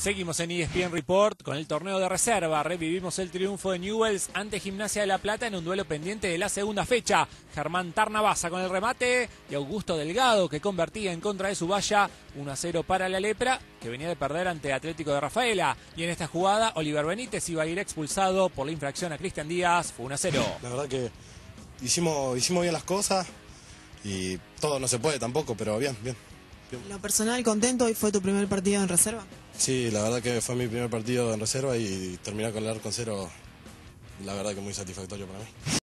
Seguimos en ESPN Report con el torneo de reserva. Revivimos el triunfo de Newells ante Gimnasia de La Plata en un duelo pendiente de la segunda fecha. Germán Tarnabasa con el remate y Augusto Delgado que convertía en contra de su valla 1 a 0 para la Lepra que venía de perder ante Atlético de Rafaela. Y en esta jugada Oliver Benítez iba a ir expulsado por la infracción a Cristian Díaz. Fue 1 a 0. La verdad que hicimos, hicimos bien las cosas y todo no se puede tampoco, pero bien, bien. Lo personal, contento, hoy fue tu primer partido en reserva. Sí, la verdad que fue mi primer partido en reserva y terminar con el arco cero, la verdad que muy satisfactorio para mí.